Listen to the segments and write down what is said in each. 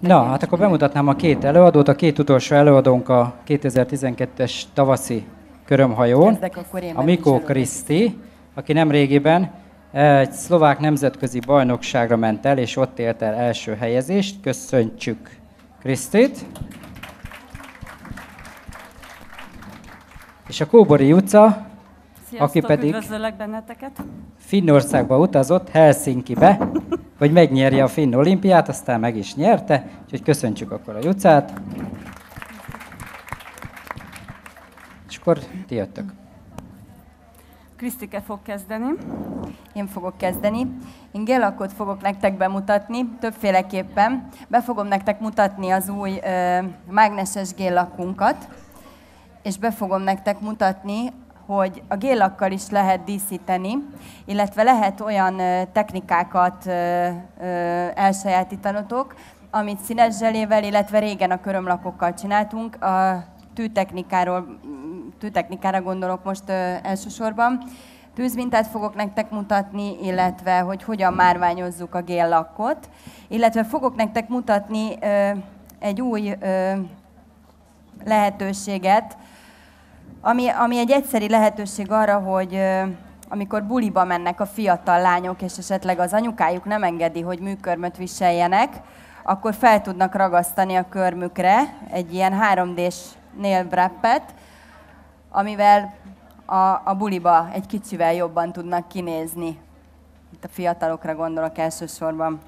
Na, hát akkor bemutatnám a két előadót. A két utolsó előadónk a 2012-es tavaszi körömhajón. A Mikó Kriszti, aki nem régiben egy szlovák nemzetközi bajnokságra ment el, és ott ért el első helyezést. Köszöntsük Krisztit! És a Kóbori utca, Sziasztok, aki pedig üdvözöllek benneteket. Finnországba utazott, Helsinkibe, hogy megnyerje a Finn olimpiát, aztán meg is nyerte, úgyhogy köszöntsük akkor a Jucát. És akkor ti jöttök. Krisztike fog kezdeni. Én fogok kezdeni. Én gélakot fogok nektek bemutatni, többféleképpen. Be fogom nektek mutatni az új ö, mágneses géllakunkat, és be fogom nektek mutatni, hogy a gélakkal is lehet díszíteni, illetve lehet olyan technikákat elsajátítanotok, amit színes zselével, illetve régen a körömlakokkal csináltunk. A tűtechnikáról, tűtechnikára gondolok most elsősorban. Tűzmintát fogok nektek mutatni, illetve hogy hogyan márványozzuk a géllakkot, illetve fogok nektek mutatni egy új lehetőséget, ami, ami egy egyszeri lehetőség arra, hogy amikor buliba mennek a fiatal lányok, és esetleg az anyukájuk nem engedi, hogy műkörmöt viseljenek, akkor fel tudnak ragasztani a körmükre egy ilyen 3D-s nail amivel a, a buliba egy kicsivel jobban tudnak kinézni. Itt a fiatalokra gondolok elsősorban.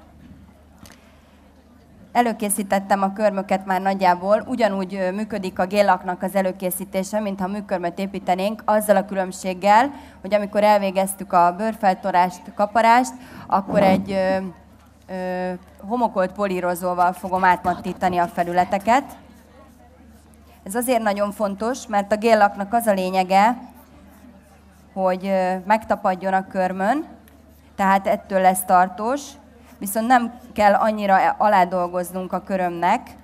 Előkészítettem a körmöket már nagyjából. Ugyanúgy működik a gélaknak az előkészítése, mintha műkörmöt építenénk, azzal a különbséggel, hogy amikor elvégeztük a bőrfeltorást, kaparást, akkor egy ö, ö, homokolt polírozóval fogom átmattítani a felületeket. Ez azért nagyon fontos, mert a géllaknak az a lényege, hogy megtapadjon a körmön, tehát ettől lesz tartós, viszont nem kell annyira aládolgoznunk a körömnek,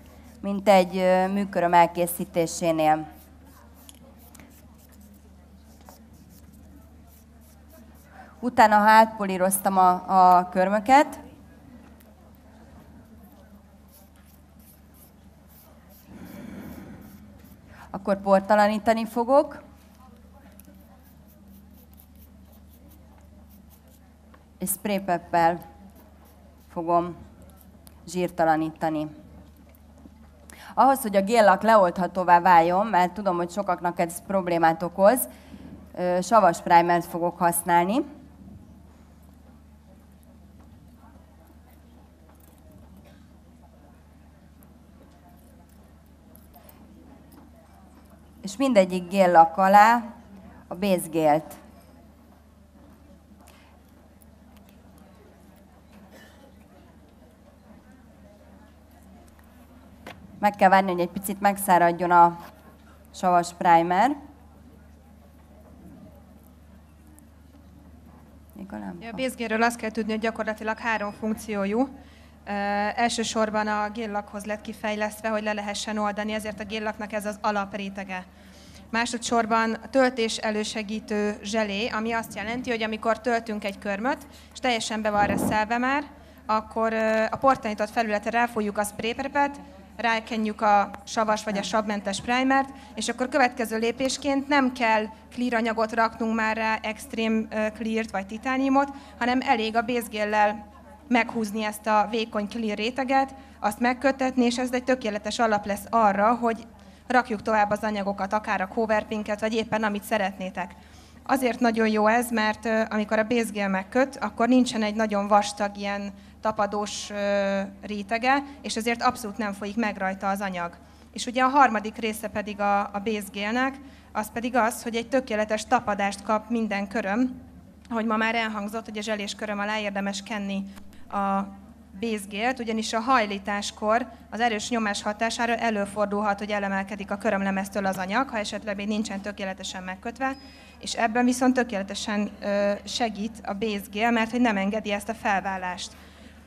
mint egy műköröm elkészítésénél. Utána, ha átpolíroztam a, a körmöket, akkor portalanítani fogok. És spraypeppel fogom zsírtalanítani. Ahhoz, hogy a géllak leoldhatóvá váljon, mert tudom, hogy sokaknak ez problémát okoz, savas primert fogok használni. És mindegyik géllak alá a bézgélt. Meg kell várni, hogy egy picit megszáradjon a savas primer. Még a bézgérről azt kell tudni, hogy gyakorlatilag három funkciójú. Uh, elsősorban a géllakhoz lett kifejlesztve, hogy le lehessen oldani, ezért a géllaknak ez az alaprétege. Másodszorban a töltés elősegítő zselé, ami azt jelenti, hogy amikor töltünk egy körmöt, és teljesen be van reszelve már, akkor a portanított felületre ráfújjuk a sprayprepet, rákenjük a savas vagy a savmentes primert, és akkor következő lépésként nem kell clear anyagot raknunk már rá, extrém cleart vagy titániumot, hanem elég a bézgéllel meghúzni ezt a vékony clear réteget, azt megkötetni, és ez egy tökéletes alap lesz arra, hogy rakjuk tovább az anyagokat, akár a coverpinket, vagy éppen amit szeretnétek. Azért nagyon jó ez, mert amikor a bézgél megköt, akkor nincsen egy nagyon vastag ilyen tapadós rétege, és ezért abszolút nem folyik meg rajta az anyag. És ugye a harmadik része pedig a, a bézgélnek, az pedig az, hogy egy tökéletes tapadást kap minden köröm, ahogy ma már elhangzott, hogy a zselés köröm alá érdemes kenni a bézgélt, ugyanis a hajlításkor az erős nyomás hatására előfordulhat, hogy elemelkedik a körömlemeztől az anyag, ha esetleg még nincsen tökéletesen megkötve, és ebben viszont tökéletesen segít a bézgél, mert hogy nem engedi ezt a felvállást.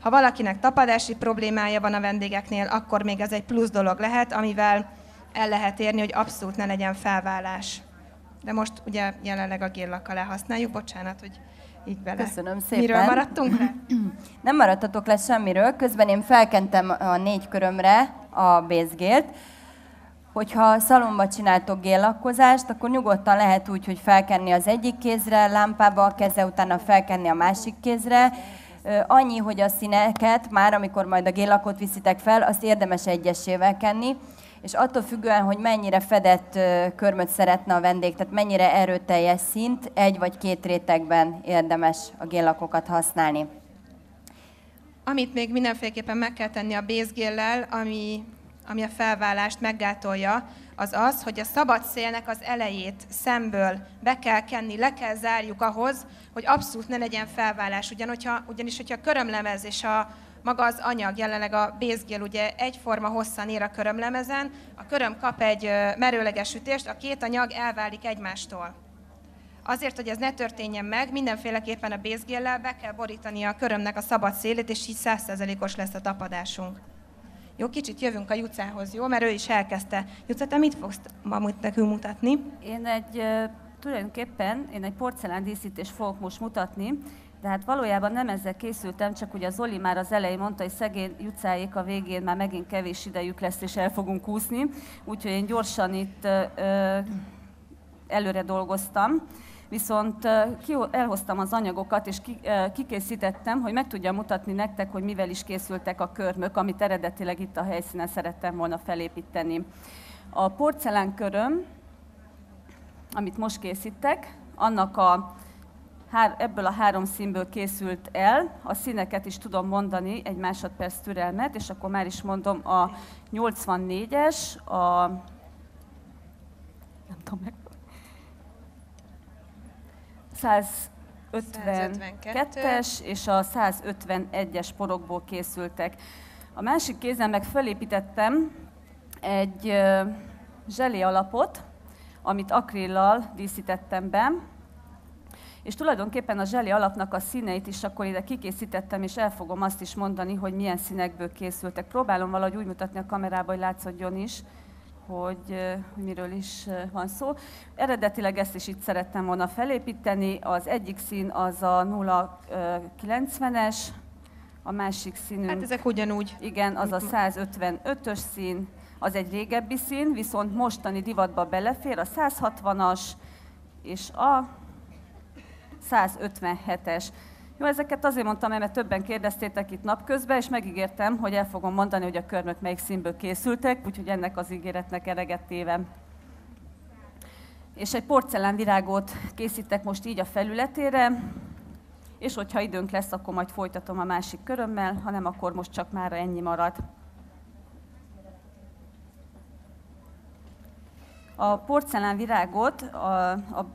Ha valakinek tapadási problémája van a vendégeknél, akkor még ez egy plusz dolog lehet, amivel el lehet érni, hogy abszolút ne legyen felvállás. de most ugye jelenleg a géllakkal használjuk. Bocsánat, hogy így bele. Köszönöm szépen. Miről maradtunk le? Nem maradtatok le semmiről, közben én felkentem a négy körömre a bézgélt. Hogyha szalomba csináltok géllakkozást, akkor nyugodtan lehet úgy, hogy felkenni az egyik kézre, lámpába a keze, utána felkenni a másik kézre. Annyi, hogy a színeket már, amikor majd a géllakot viszitek fel, azt érdemes egyesével kenni, és attól függően, hogy mennyire fedett körmöt szeretne a vendég, tehát mennyire erőteljes szint, egy vagy két rétegben érdemes a géllakokat használni. Amit még mindenféleképpen meg kell tenni a bézgéllel, ami, ami a felvállást meggátolja, az az, hogy a szabad szélnek az elejét szemből be kell kenni, le kell zárjuk ahhoz, hogy abszolút ne legyen felvállás. Ugyan, hogyha, ugyanis, hogyha a körömlemez és a, maga az anyag, jelenleg a bézgél ugye egyforma hosszan ér a körömlemezen, a köröm kap egy merőleges ütést, a két anyag elválik egymástól. Azért, hogy ez ne történjen meg, mindenféleképpen a bézgéllel be kell borítani a körömnek a szabad szélét, és így százszerzelékos lesz a tapadásunk. Jó, kicsit jövünk a Jucához, jó? Mert ő is elkezdte. Juca, te mit fogsz ma nekünk mutatni? Én egy, tulajdonképpen én egy porcelán díszítést fogok most mutatni, de hát valójában nem ezzel készültem, csak ugye Zoli már az elején mondta, hogy szegény Jucáék a végén már megint kevés idejük lesz, és el fogunk úszni. Úgyhogy én gyorsan itt ö, előre dolgoztam. Viszont elhoztam az anyagokat, és ki, kikészítettem, hogy meg tudjam mutatni nektek, hogy mivel is készültek a körmök, amit eredetileg itt a helyszínen szerettem volna felépíteni. A porcelán köröm, amit most készítek, annak a ebből a három színből készült el. A színeket is tudom mondani, egy másodperc türelmet, és akkor már is mondom a 84-es, a nem tudom meg, 152-es és a 151-es porokból készültek. A másik kézen meg felépítettem egy zselé alapot, amit akrillal díszítettem be, és tulajdonképpen a zseli alapnak a színeit is akkor ide kikészítettem, és el fogom azt is mondani, hogy milyen színekből készültek. Próbálom valahogy úgy mutatni a kamerába, hogy látszódjon is, hogy, hogy miről is van szó. Eredetileg ezt is itt szerettem volna felépíteni. Az egyik szín az a 090-es, a másik színünk... Hát ezek ugyanúgy. Igen, az a 155-ös szín, az egy régebbi szín, viszont mostani divatba belefér a 160-as és a 157-es. Jó, ezeket azért mondtam, mert többen kérdeztétek itt napközben, és megígértem, hogy el fogom mondani, hogy a körmök melyik színből készültek, úgyhogy ennek az ígéretnek eleget tévem. És egy porcelánvirágot készítek most így a felületére, és hogyha időnk lesz, akkor majd folytatom a másik körömmel, hanem akkor most csak már ennyi marad. A porcelánvirágot a, a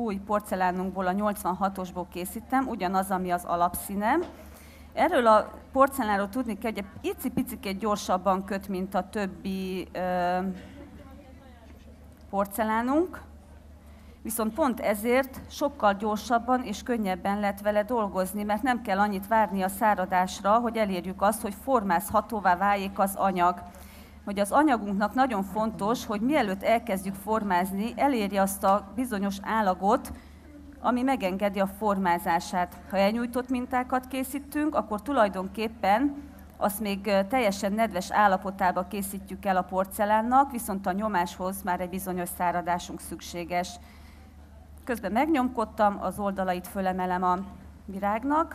új porcelánunkból, a 86-osból készítem, ugyanaz, ami az alapszíne. Erről a porcelánról tudni kell, hogy egy icipicikét gyorsabban köt, mint a többi ö, porcelánunk, viszont pont ezért sokkal gyorsabban és könnyebben lehet vele dolgozni, mert nem kell annyit várni a száradásra, hogy elérjük azt, hogy formázhatóvá váljék az anyag hogy az anyagunknak nagyon fontos, hogy mielőtt elkezdjük formázni, elérje azt a bizonyos állagot, ami megengedi a formázását. Ha elnyújtott mintákat készítünk, akkor tulajdonképpen azt még teljesen nedves állapotába készítjük el a porcelánnak, viszont a nyomáshoz már egy bizonyos száradásunk szükséges. Közben megnyomkodtam, az oldalait fölemelem a virágnak,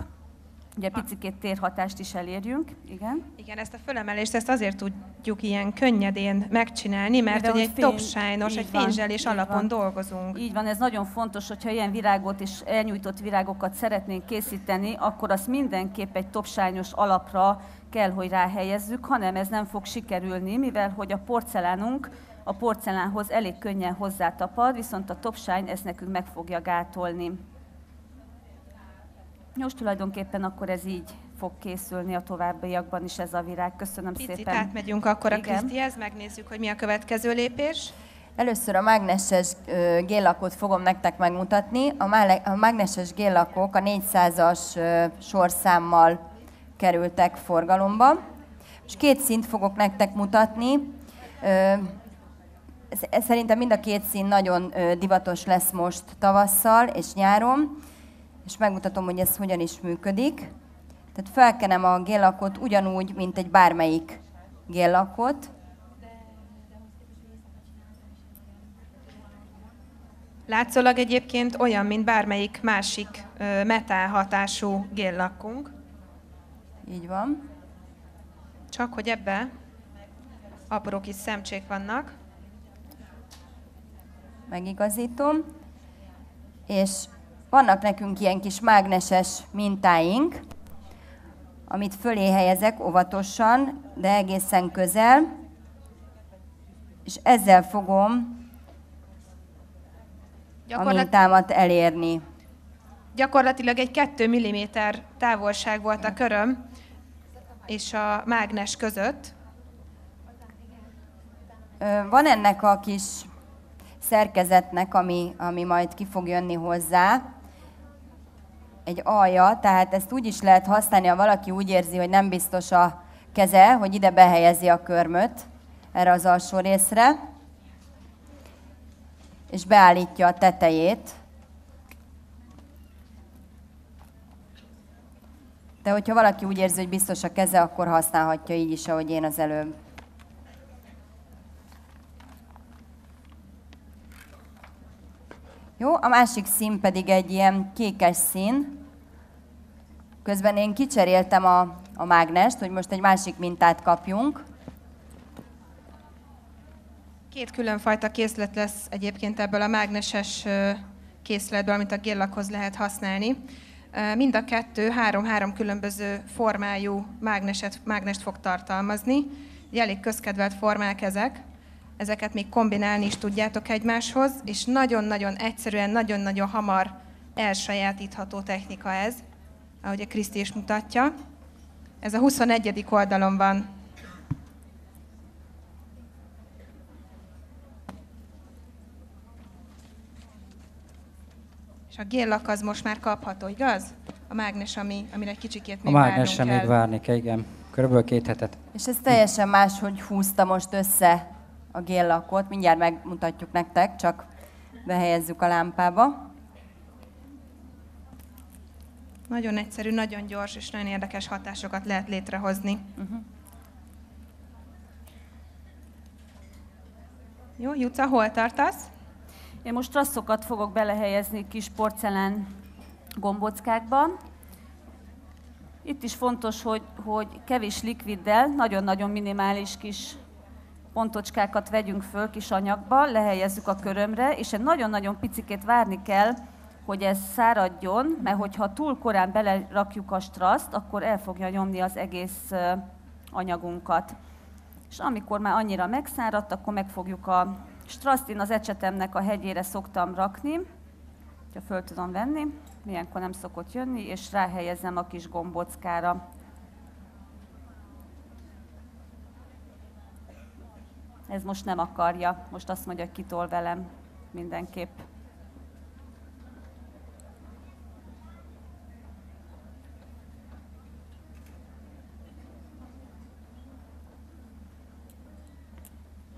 Ugye picikét térhatást is elérjünk, igen. Igen, ezt a fölemelést ezt azért tudjuk ilyen könnyedén megcsinálni, mert hogy egy fény, topsájnos, egy fényzselés alapon van. dolgozunk. Így van, ez nagyon fontos, hogyha ilyen virágot és elnyújtott virágokat szeretnénk készíteni, akkor azt mindenképp egy topsányos alapra kell, hogy ráhelyezzük, hanem ez nem fog sikerülni, mivel hogy a porcelánunk a porcelánhoz elég könnyen hozzátapad, viszont a topsány ezt nekünk meg fogja gátolni. Most tulajdonképpen akkor ez így fog készülni a továbbiakban is ez a virág. Köszönöm Picit szépen. átmegyünk akkor a Krisztihez, megnézzük, hogy mi a következő lépés. Először a mágneses géllakot fogom nektek megmutatni. A mágneses géllakok a 400-as sorszámmal kerültek forgalomba. És két szint fogok nektek mutatni. Szerintem mind a két szín nagyon divatos lesz most tavasszal és nyáron, és megmutatom, hogy ez hogyan is működik. Tehát felkenem a géllakot ugyanúgy, mint egy bármelyik géllakot. Látszólag egyébként olyan, mint bármelyik másik metál hatású géllakunk. Így van. Csak hogy ebbe apró kis szemcsék vannak. Megigazítom. És vannak nekünk ilyen kis mágneses mintáink, amit fölé helyezek óvatosan, de egészen közel, és ezzel fogom Gyakorlat... a mintámat elérni. Gyakorlatilag egy 2 mm távolság volt a köröm és a mágnes között. Van ennek a kis szerkezetnek, ami, ami majd ki fog jönni hozzá, egy alja, tehát ezt úgy is lehet használni, ha valaki úgy érzi, hogy nem biztos a keze, hogy ide behelyezi a körmöt erre az alsó részre, és beállítja a tetejét. De hogyha valaki úgy érzi, hogy biztos a keze, akkor használhatja így is, ahogy én az előbb. Jó, a másik szín pedig egy ilyen kékes szín. Közben én kicseréltem a, a mágnest, hogy most egy másik mintát kapjunk. Két különfajta készlet lesz egyébként ebből a mágneses készletből, amit a gélakhoz lehet használni. Mind a kettő három-három különböző formájú mágneset, mágnest fog tartalmazni. Elég közkedvelt formák ezek ezeket még kombinálni is tudjátok egymáshoz, és nagyon-nagyon egyszerűen, nagyon-nagyon hamar elsajátítható technika ez, ahogy a Kriszti is mutatja. Ez a 21. oldalon van. És a géllak az most már kapható, igaz? A mágnes, ami, amire egy kicsikét még A mágnesre még várni kell, igen. Körülbelül két hetet. És ez teljesen más, hogy húzta most össze a géllakot, mindjárt megmutatjuk nektek, csak behelyezzük a lámpába. Nagyon egyszerű, nagyon gyors és nagyon érdekes hatásokat lehet létrehozni. Uh-huh. Jó, Juca, hol tartasz? Én most rasszokat fogok belehelyezni kis porcelán gombockákba. Itt is fontos, hogy, hogy kevés likviddel, nagyon-nagyon minimális kis pontocskákat vegyünk föl kis anyagba, lehelyezzük a körömre, és egy nagyon-nagyon picikét várni kell, hogy ez száradjon, mert hogyha túl korán belerakjuk a straszt, akkor el fogja nyomni az egész anyagunkat. És amikor már annyira megszáradt, akkor megfogjuk a straszt, én az ecsetemnek a hegyére szoktam rakni, ha föl tudom venni, milyenkor nem szokott jönni, és ráhelyezem a kis gombockára. Ez most nem akarja, most azt mondja, hogy kitol velem mindenképp.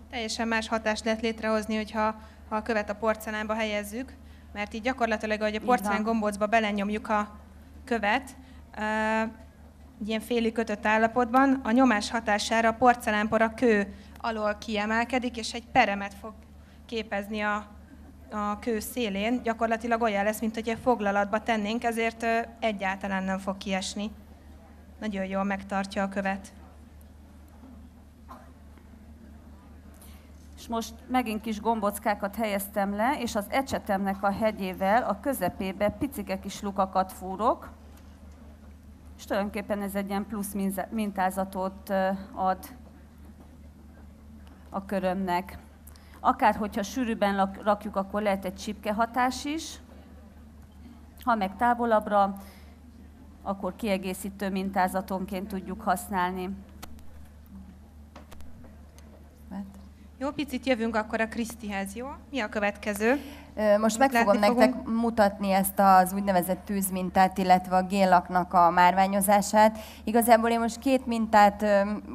Teljesen más hatást lehet létrehozni, hogyha ha a követ a porcelánba helyezzük, mert így gyakorlatilag, hogy a porcelán gombócba belenyomjuk a követ, uh, ilyen félig kötött állapotban, a nyomás hatására a porcelánpor a kő alól kiemelkedik, és egy peremet fog képezni a, a kő szélén. Gyakorlatilag olyan lesz, mint hogy egy foglalatba tennénk, ezért egyáltalán nem fog kiesni. Nagyon jól megtartja a követ. És most megint kis gombockákat helyeztem le, és az ecsetemnek a hegyével a közepébe picike kis lukakat fúrok, és tulajdonképpen ez egy ilyen plusz mintázatot ad a körömnek. Akár hogyha sűrűben rakjuk, akkor lehet egy csipke hatás is. Ha meg távolabbra, akkor kiegészítő mintázatonként tudjuk használni. Jó, picit jövünk akkor a Krisztihez, jó? Mi a következő? Most meg fogom nektek fogunk. mutatni ezt az úgynevezett tűzmintát, illetve a géllaknak a márványozását. Igazából én most két mintát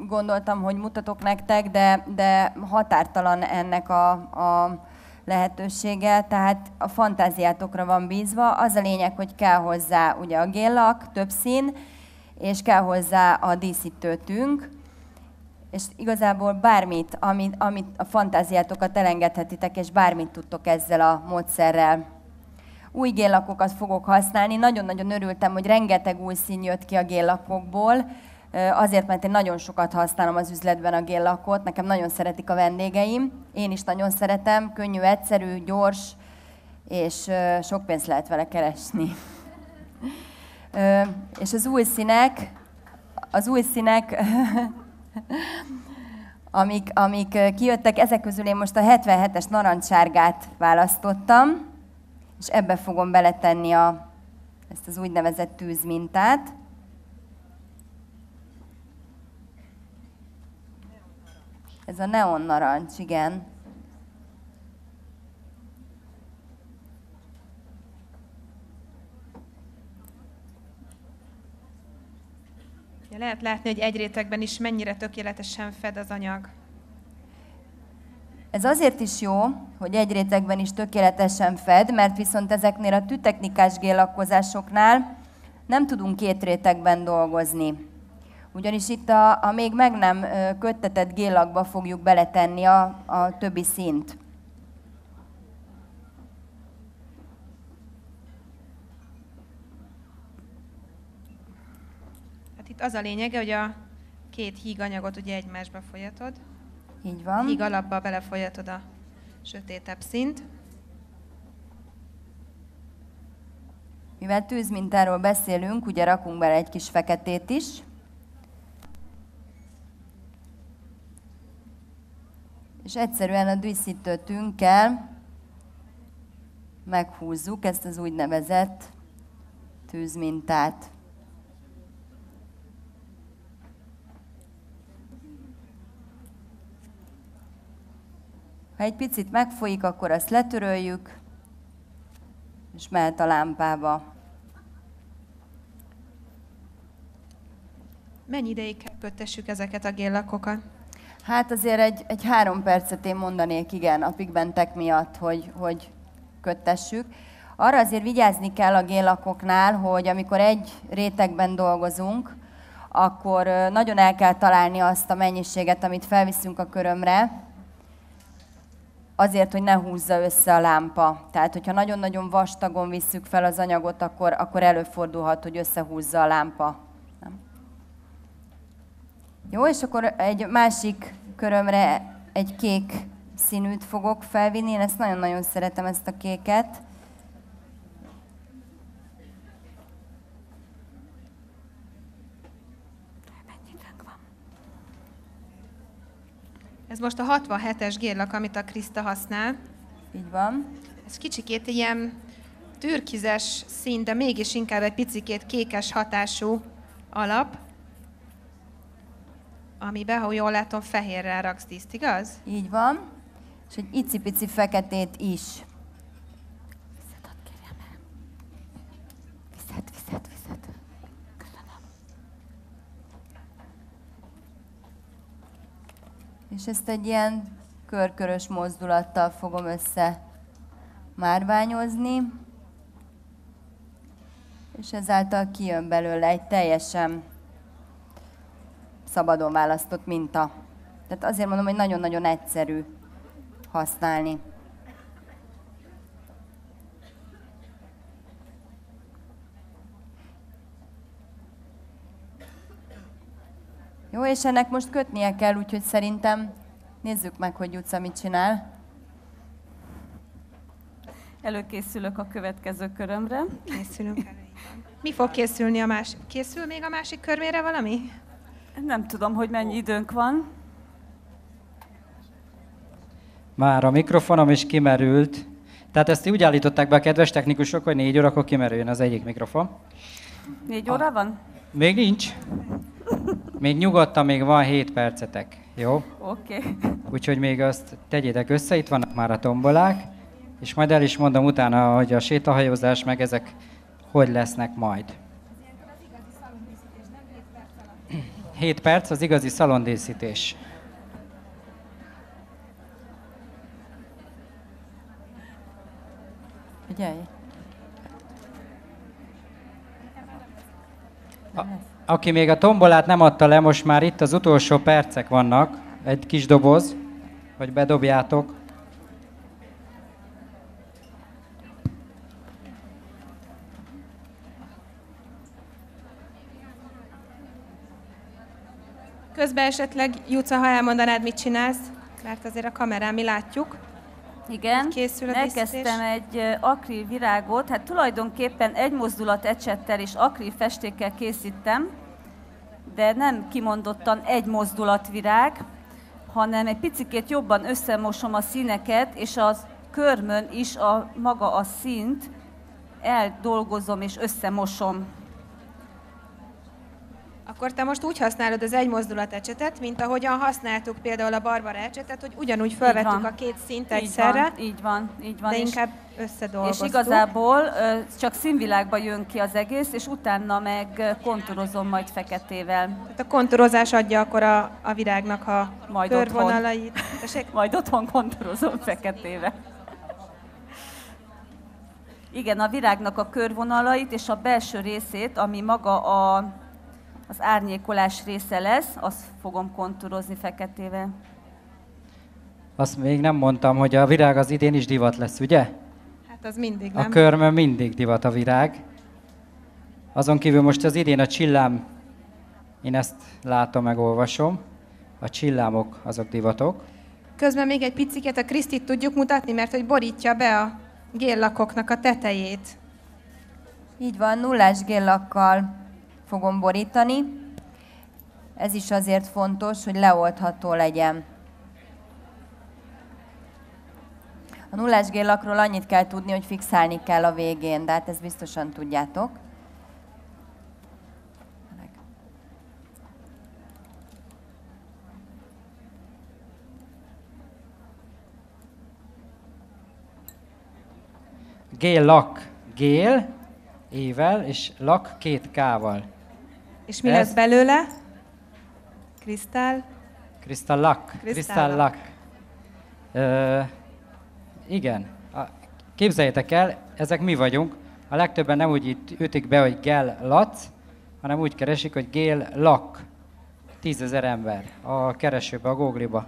gondoltam, hogy mutatok nektek, de, de határtalan ennek a, a lehetősége, tehát a fantáziátokra van bízva. Az a lényeg, hogy kell hozzá ugye a géllak, több szín, és kell hozzá a díszítőtünk, és igazából bármit, amit, amit a fantáziátokat elengedhetitek, és bármit tudtok ezzel a módszerrel. Új géllakokat fogok használni. Nagyon-nagyon örültem, hogy rengeteg új szín jött ki a géllakokból, azért, mert én nagyon sokat használom az üzletben a géllakot, nekem nagyon szeretik a vendégeim, én is nagyon szeretem, könnyű, egyszerű, gyors, és sok pénzt lehet vele keresni. És az új színek, az új színek amik, amik kijöttek, ezek közül én most a 77-es narancssárgát választottam, és ebbe fogom beletenni a, ezt az úgynevezett tűzmintát. Ez a neon narancs, igen. Lehet látni, hogy egy rétegben is mennyire tökéletesen fed az anyag. Ez azért is jó, hogy egy rétegben is tökéletesen fed, mert viszont ezeknél a tűtechnikás géllakkozásoknál nem tudunk két rétegben dolgozni. Ugyanis itt a, a még meg nem köttetett géllakba fogjuk beletenni a, a többi szint. Itt az a lényege, hogy a két híg anyagot ugye egymásba folyatod. Így van. Híg alapba belefolyatod a sötétebb szint. Mivel tűzmintáról beszélünk, ugye rakunk bele egy kis feketét is. És egyszerűen a díszítőtünkkel meghúzzuk ezt az úgynevezett tűzmintát. Ha egy picit megfolyik, akkor azt letöröljük, és mehet a lámpába. Mennyi ideig kötessük ezeket a géllakokat? Hát azért egy, egy három percet én mondanék, igen, a pigmentek miatt, hogy, hogy köttessük. Arra azért vigyázni kell a géllakoknál, hogy amikor egy rétegben dolgozunk, akkor nagyon el kell találni azt a mennyiséget, amit felviszünk a körömre, azért, hogy ne húzza össze a lámpa. Tehát, hogyha nagyon-nagyon vastagon visszük fel az anyagot, akkor, akkor előfordulhat, hogy összehúzza a lámpa. Nem? Jó, és akkor egy másik körömre egy kék színűt fogok felvinni. Én ezt nagyon-nagyon szeretem, ezt a kéket. Ez most a 67-es gérlak, amit a Kriszta használ. Így van. Ez kicsikét ilyen türkizes szín, de mégis inkább egy picikét kékes hatású alap, amiben, ha jól látom, fehérrel raksz tiszt, igaz? Így van. És egy icipici feketét is. És ezt egy ilyen körkörös mozdulattal fogom össze márványozni, és ezáltal kijön belőle egy teljesen szabadon választott minta. Tehát azért mondom, hogy nagyon-nagyon egyszerű használni. Jó, és ennek most kötnie kell, úgyhogy szerintem nézzük meg, hogy Jutsa mit csinál. Előkészülök a következő körömre. Készülünk Mi fog készülni a másik? Készül még a másik körmére valami? Nem tudom, hogy mennyi időnk van. Már a mikrofonom is kimerült. Tehát ezt úgy állították be a kedves technikusok, hogy négy órakor kimerüljön az egyik mikrofon. Négy óra van? Még nincs. Még nyugodtan, még van 7 percetek, jó? Oké. Okay. Úgyhogy még azt tegyétek össze, itt vannak már a tombolák, és majd el is mondom utána, hogy a sétahajózás meg ezek hogy lesznek majd. 7 perc az igazi szalondíszítés. Figyelj! Aki még a tombolát nem adta le, most már itt az utolsó percek vannak. Egy kis doboz, hogy bedobjátok. Közben esetleg, Juca, ha elmondanád, mit csinálsz, mert azért a kamerán mi látjuk. Igen, készül a elkezdtem egy akril virágot, hát tulajdonképpen egy mozdulat ecsettel és akril festékkel készítem, de nem kimondottan egy mozdulat virág, hanem egy picit jobban összemosom a színeket, és az körmön is a maga a színt eldolgozom és összemosom. Akkor te most úgy használod az egy mozdulat ecsetet, mint ahogyan használtuk például a Barbara ecsetet, hogy ugyanúgy felvettük a két szint egyszerre. Így van, így van. De inkább összedolgoztuk. És igazából csak színvilágba jön ki az egész, és utána meg konturozom majd feketével. Tehát a konturozás adja akkor a, a virágnak a majd körvonalait. Otthon. majd otthon konturozom feketével. Igen, a virágnak a körvonalait és a belső részét, ami maga a az árnyékolás része lesz, azt fogom konturozni feketével. Azt még nem mondtam, hogy a virág az idén is divat lesz, ugye? Hát az mindig, nem? A körmön mindig divat a virág. Azon kívül most az idén a csillám, én ezt látom, meg olvasom, a csillámok azok divatok. Közben még egy picit a Krisztit tudjuk mutatni, mert hogy borítja be a géllakoknak a tetejét. Így van, nullás géllakkal fogom borítani. Ez is azért fontos, hogy leoldható legyen. A nullás géllakról annyit kell tudni, hogy fixálni kell a végén, de hát ezt biztosan tudjátok. Gél lak, gél, ével, és lak két kával. És mi Ez... lesz belőle? Krisztál? Krisztállak. Krisztállak. igen. Képzeljétek el, ezek mi vagyunk. A legtöbben nem úgy itt ütik be, hogy gel lac, hanem úgy keresik, hogy gél lak. Tízezer ember a keresőbe, a Google-ba.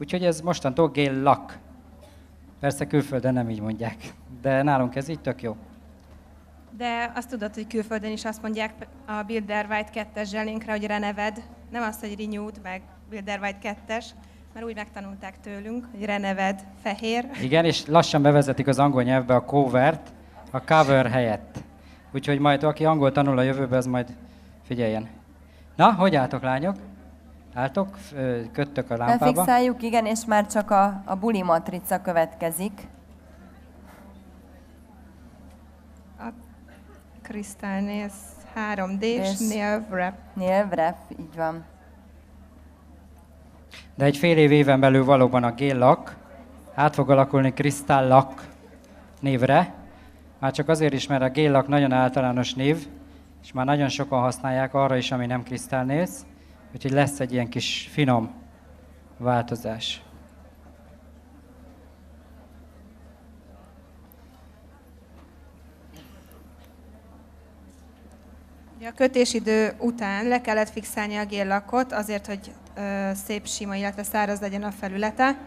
Úgyhogy ez mostantól gél lak. Persze külföldön nem így mondják, de nálunk ez így tök jó. De azt tudod, hogy külföldön is azt mondják a Bilder White 2-es zselénkre, hogy reneved, nem azt, hogy renewed, meg Bilder White 2-es, mert úgy megtanulták tőlünk, hogy reneved, fehér. Igen, és lassan bevezetik az angol nyelvbe a covert, a cover helyett. Úgyhogy majd aki angol tanul a jövőbe, az majd figyeljen. Na, hogy álltok lányok? Álltok? Köttök a lámpába? Befixáljuk, igen, és már csak a, a buli matrica következik. Crystal 3D-s Nail Wrap. Nail Wrap, így van. De egy fél év éven belül valóban a gél lak át fog alakulni Crystal Lak névre. Már csak azért is, mert a gél lak nagyon általános név, és már nagyon sokan használják arra is, ami nem Nails, úgyhogy lesz egy ilyen kis finom változás. A kötésidő után le kellett fixálni a géllakot azért, hogy ö, szép sima, illetve száraz legyen a felülete.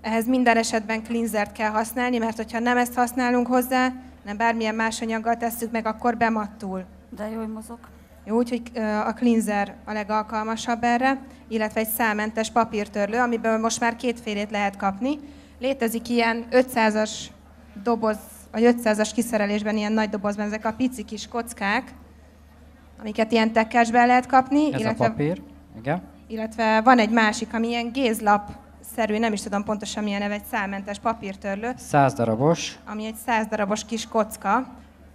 Ehhez minden esetben cleansert kell használni, mert hogyha nem ezt használunk hozzá, nem bármilyen más anyaggal tesszük meg, akkor bemattul. De jó, hogy mozog. Jó, úgyhogy a cleanser a legalkalmasabb erre, illetve egy számentes papírtörlő, amiből most már kétfélét lehet kapni. Létezik ilyen 500-as doboz, vagy 500-as kiszerelésben ilyen nagy dobozban ezek a pici kis kockák, amiket ilyen tekkesben lehet kapni. Ez illetve, a papír, igen. Illetve van egy másik, ami ilyen gézlap szerű, nem is tudom pontosan milyen neve, egy szálmentes papírtörlő. Száz darabos. Ami egy száz darabos kis kocka,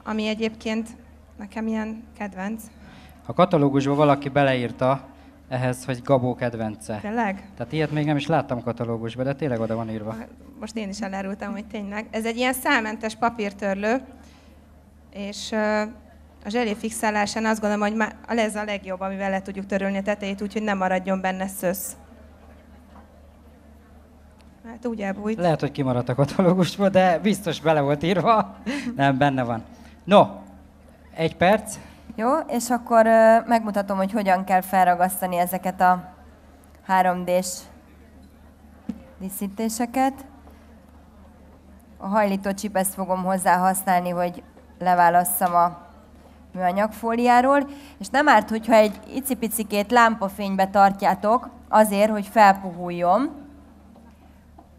ami egyébként nekem ilyen kedvenc. A katalógusban valaki beleírta, ehhez, hogy Gabó kedvence. Tényleg? Tehát ilyet még nem is láttam katalógusban, de tényleg oda van írva. Most én is elárultam, hogy tényleg. Ez egy ilyen szálmentes papírtörlő, és a zselé fixálásán azt gondolom, hogy ez a legjobb, amivel le tudjuk törölni a tetejét, úgyhogy nem maradjon benne szösz. Hát úgy elbújt. Lehet, hogy kimaradt a katalógusból, de biztos bele volt írva. Nem, benne van. No, egy perc. Jó, és akkor megmutatom, hogy hogyan kell felragasztani ezeket a 3D-s díszítéseket. A hajlító csipeszt fogom hozzá használni, hogy leválasszam a műanyagfóliáról, és nem árt, hogyha egy icipicikét lámpafénybe tartjátok, azért, hogy felpuhuljon,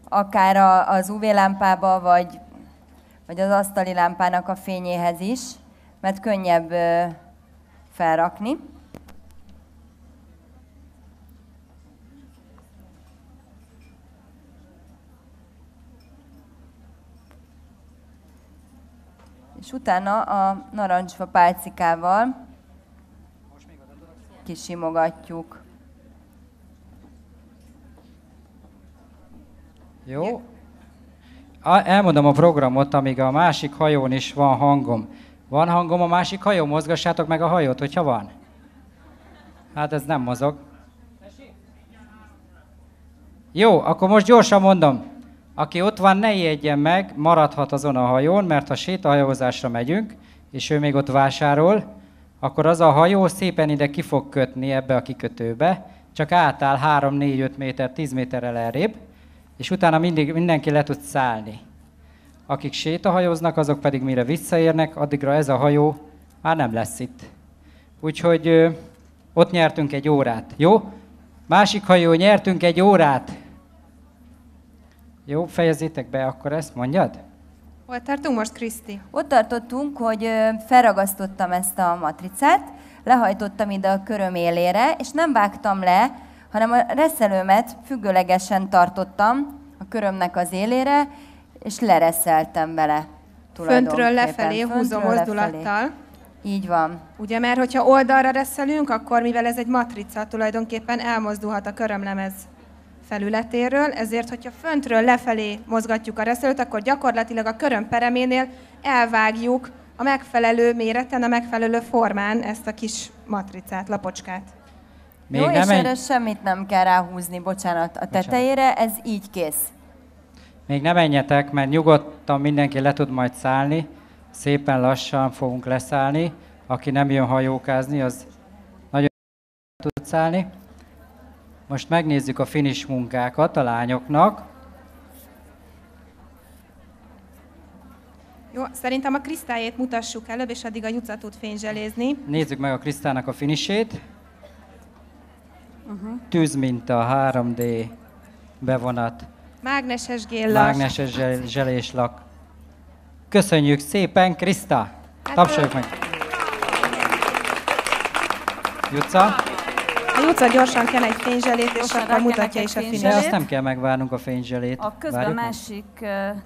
akár az UV lámpába, vagy, vagy az asztali lámpának a fényéhez is, mert könnyebb felrakni. És utána a narancsfa pálcikával kisimogatjuk. Jó. Elmondom a programot, amíg a másik hajón is van hangom. Van hangom a másik hajó? Mozgassátok meg a hajót, hogyha van. Hát ez nem mozog. Jó, akkor most gyorsan mondom. Aki ott van, ne ijedjen meg, maradhat azon a hajón, mert ha sétahajózásra megyünk, és ő még ott vásárol, akkor az a hajó szépen ide ki fog kötni ebbe a kikötőbe, csak átáll 3-4-5 méter, 10 méterrel elrébb, és utána mindig, mindenki le tud szállni. Akik sétahajóznak, azok pedig mire visszaérnek, addigra ez a hajó már nem lesz itt. Úgyhogy ott nyertünk egy órát, jó? Másik hajó, nyertünk egy órát. Jó, fejezzétek be akkor ezt, mondjad? Hol tartunk most, Kriszti? Ott tartottunk, hogy felragasztottam ezt a matricát, lehajtottam ide a köröm élére, és nem vágtam le, hanem a reszelőmet függőlegesen tartottam a körömnek az élére, és lereszeltem vele. Föntről lefelé, húzó mozdulattal. Lefelé. Így van. Ugye, mert hogyha oldalra reszelünk, akkor mivel ez egy matrica, tulajdonképpen elmozdulhat a körömlemez felületéről, ezért, hogyha föntről lefelé mozgatjuk a reszelőt, akkor gyakorlatilag a köröm pereménél elvágjuk a megfelelő méreten, a megfelelő formán ezt a kis matricát, lapocskát. Még Jó, nem és egy... erre semmit nem kell ráhúzni, bocsánat, a tetejére, ez így kész. Még ne menjetek, mert nyugodtan mindenki le tud majd szállni, szépen lassan fogunk leszállni. Aki nem jön hajókázni, az nagyon tud szállni. Most megnézzük a finis munkákat a lányoknak. Jó, szerintem a Krisztájét mutassuk előbb, és addig a Juca tud fényzselézni. Nézzük meg a Krisztának a finisét. Uh-huh. Tűzminta, 3D bevonat. Mágneses géllak. Mágneses zseléslak. Köszönjük szépen, Kriszta! Hát Tapsoljuk meg! Juca? A Juca gyorsan kell egy fényzselét, és akkor mutatja is a fényzselét. De azt nem kell megvárnunk a fényzselét. A közben Várjuk másik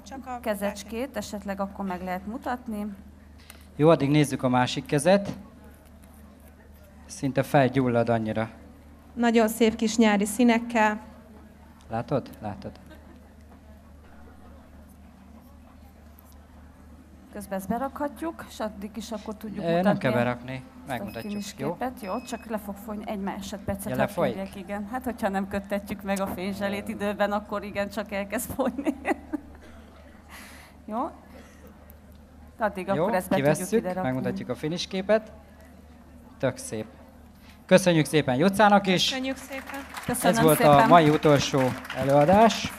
Csak a kezecskét, esetleg akkor meg lehet mutatni. Jó, addig nézzük a másik kezet. Szinte felgyullad annyira. Nagyon szép kis nyári színekkel. Látod? Látod. Közben ezt berakhatjuk, és addig is akkor tudjuk mutatni. Nem kell berakni, megmutatjuk, jó? Képet. Jó, csak le fog folyni egy másodpercet. Ja, folyik? igen. Hát, hogyha nem köttetjük meg a fényzselét időben, akkor igen, csak elkezd folyni. jó? Addig jó, akkor ezt be kivesszük, tudjuk megmutatjuk a finish képet. Tök szép. Köszönjük szépen Jucának is. Köszönjük szépen. Köszönöm Ez volt szépen. a mai utolsó előadás.